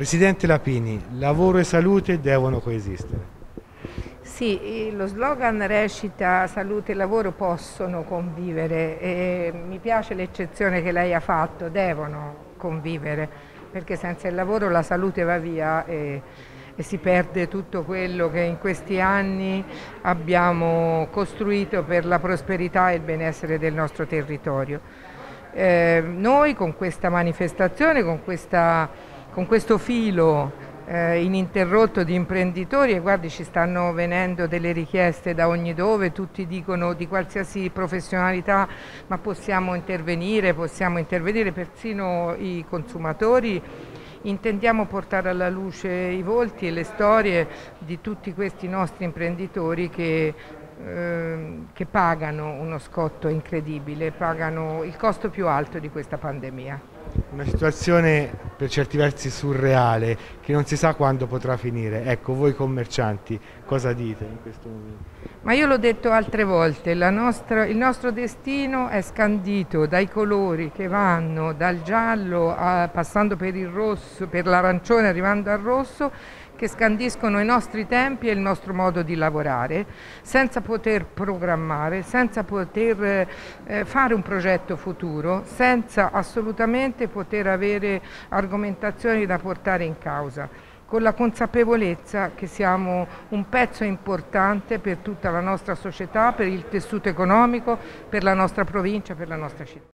Presidente Lapini, lavoro e salute devono coesistere. Sì, lo slogan recita salute e lavoro possono convivere e mi piace l'eccezione che lei ha fatto, devono convivere, perché senza il lavoro la salute va via e, e si perde tutto quello che in questi anni abbiamo costruito per la prosperità e il benessere del nostro territorio. Eh, noi con questa manifestazione, con, questa, con questo filo eh, ininterrotto di imprenditori e guardi ci stanno venendo delle richieste da ogni dove, tutti dicono di qualsiasi professionalità ma possiamo intervenire, possiamo intervenire persino i consumatori. Intendiamo portare alla luce i volti e le storie di tutti questi nostri imprenditori che, eh, che, pagano uno scotto incredibile, pagano il costo più alto di questa pandemia. Una situazione per certi versi surreale che non si sa quando potrà finire. Ecco, voi commercianti cosa dite in questo momento? Ma io l'ho detto altre volte, nostra, il nostro destino è scandito dai colori che vanno dal giallo a, passando per il rosso, per l'arancione arrivando al rosso che scandiscono i nostri tempi e il nostro modo di lavorare, senza poter programmare, senza poter eh, fare un progetto futuro, senza assolutamente poter avere argomentazioni da portare in causa con la consapevolezza che siamo un pezzo importante per tutta la nostra società, per il tessuto economico, per la nostra provincia, per la nostra città.